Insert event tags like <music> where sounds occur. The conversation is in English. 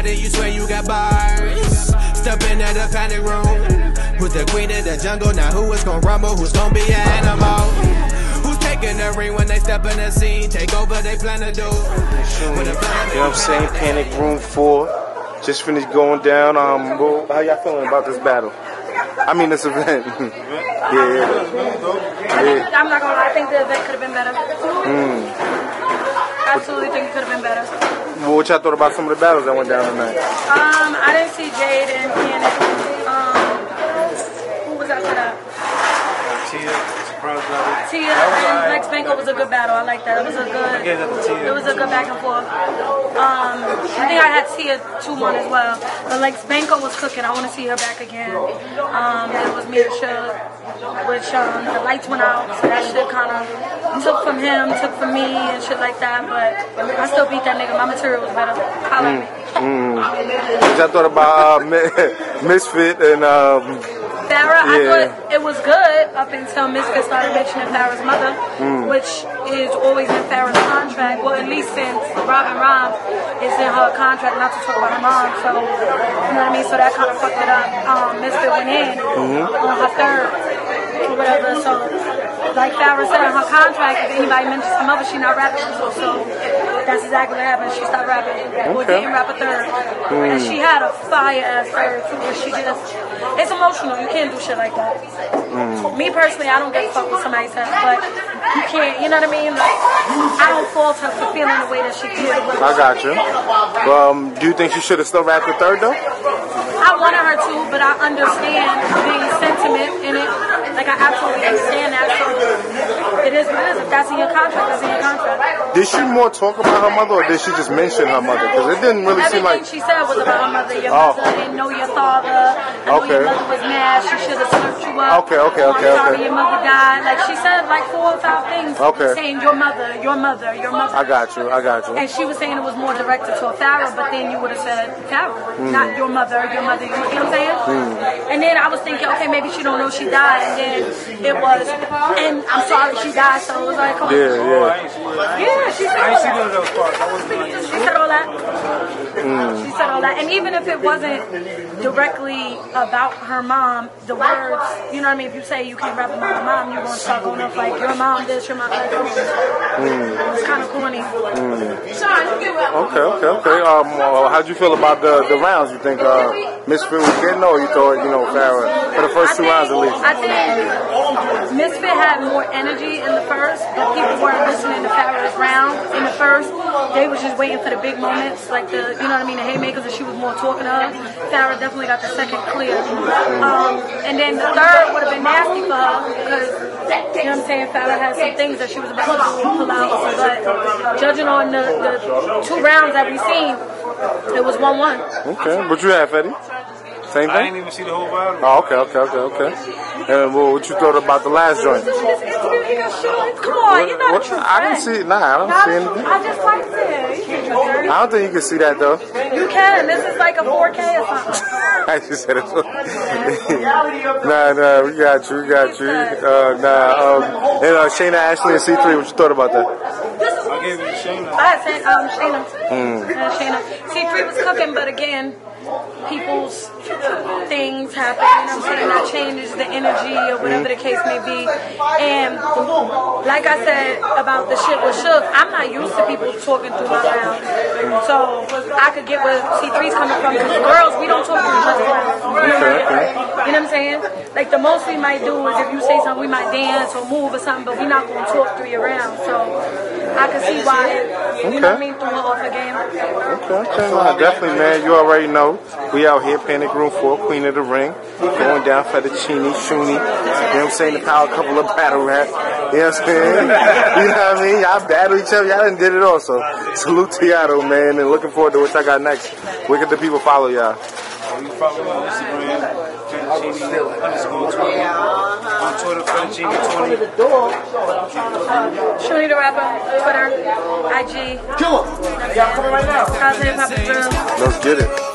out and you swear you got bars. Step into the panic room. Who's the queen of the jungle? Now who is gonna rumble? Who's gonna be an animal? Who's taking the ring when they step in the scene? Take over, they plan to do. With a plan You know what I'm saying? Panic Room 4. Just finished going down. Um, well, how y'all feeling about this battle? I mean, this event. <laughs> yeah. yeah. I'm not gonna lie, I think the event could have been better. Absolutely think it could have been better. Well, what y'all thought about some of the battles that went down tonight? Um, I didn't see Jade and Cannon. Um, who was after that? Tia, surprise battle. Tia and Lex Benko was a good battle. I like that. It was a good. gave that to Tia. It was a good back and forth. Um, I think I had Tia two one as well. But Lex Benko was cooking. I want to see her back again. Um, it was me and Suge, which um, the lights went out, so that shit kind of took from him, took from me, and shit like that. But I still beat that nigga. My material was better. Holla at me. What y'all thought about uh, Mi- <laughs> Misfit and um, Phara, I thought it was good up until Misfit started mentioning Phara's mother, which is always in Phara's contract. Well, at least since Robin Rob is in her contract not to talk about her mom. So, you know what I mean? So that kind of fucked it up. Um, Misfit went in on her third or whatever. So, like Phara said in her contract, if anybody mentions her mother, she not rapping. So, so that's exactly what happened. She stopped rapping. Or Okay. didn't rap a third. And she had a fire ass third too, but she just, it's emotional. You can't do shit like that. Me personally, I don't get fucked with somebody's head, but you can't, you know what I mean? Like, I don't fault her for feeling the way that she feels. I got you. Um, do you think she should have still rapped the third though? I wanted her to, but I understand the sentiment in it. Like, I absolutely understand that. So, it is what it is. If that's in your contract, that's in your contract. Did she more talk about her mother, or did she just mention her mother? Because it didn't really seem Everything like. she said was about her mother. Your Oh. mother didn't know your father. I know Okay. your mother was mad. She should have slurped you up. Okay, okay, I'm okay, sorry okay. your mother died. Like she said like four or five things Okay. saying your mother, your mother, your mother. I got you. I got you. And she was saying it was more directed to a Phara, but then you would have said Phara, not hmm. your mother, your mother. You know what I'm saying? Hmm. And then I was thinking, okay, maybe she don't know she died, and then it was, and I'm sorry she died. So it was like, come on. Yeah, yeah. Yeah, she said I ain't seen that. none of those parts. I wasn't like, She said all that. She said all that. And even if it wasn't directly about her mom, the words, you know what I mean? If you say you can't rap about her mom, you're going to start going up like, your mom this, your mom that. It's kind of corny. Okay, okay, okay. Um, uh, how'd you feel about the the rounds? You think uh, Misfit was getting, or you thought you know Phara for the first two rounds at least? I think Misfit had more energy in the first, but people weren't listening to Phara's round in the first. They was just waiting for the big moments, like the, you know what I mean, the haymakers, and she was more talking to her. Definitely got the second clear. Um, and then the third would have been nasty for her because, you know what I'm saying, Phara had some things that she was about to pull out. But judging on the, the two rounds that we've seen, it was 1-1. Okay, what you have, Eddie? Same thing? I didn't even see the whole battle. Oh, okay, okay, okay, okay. And well, what you thought about the last joint? This interview, he. Come on, you're not What- a true I didn't friend. see. Nah, I don't see anything. I just liked it. You can do dirty. I don't think you can see that though. You can. This is like a 4K or something. I just said it. <laughs> nah, nah, we got you, we got you. Uh, nah, um, and uh, Chayna, Ashley, and C3, what you thought about that? This is. I gave it to Chayna. I had said um, Chayna. Uh, Chayna. C3 was cooking, but again, people's things happen. You know what I'm saying? That changes the energy or whatever the case may be. And like I said about the shit with Shook, I'm not used to people talking through my rounds. So I could get where C3's coming from. Because girls, we don't talk through just rounds. You know Okay, okay. You know what I'm saying? Like the most we might do is if you say something, we might dance or move or something, but we're not gonna talk through your round. So I can see why, you know what I mean, through her off a game. Okay, okay, nah, definitely, man. You already know. We out here, Panic Room 4, Queen of the Ring. Going down Fettuccine, Shooney. You know what I'm saying? The power couple of battle rap. You know what I'm saying? <laughs> You know what I mean? Y'all battle each other. Y'all done did it all. So salute to y'all, man. And looking forward to what y'all got next. Where can the people follow y'all? You follow me on Instagram, fettuccine underscore 20. Uh-huh. On Twitter, fettuccine 20. Shooney the rapper, Twitter, IG. Kill him! Y'all coming right now. Cosmic Papa Drill. Let's get it.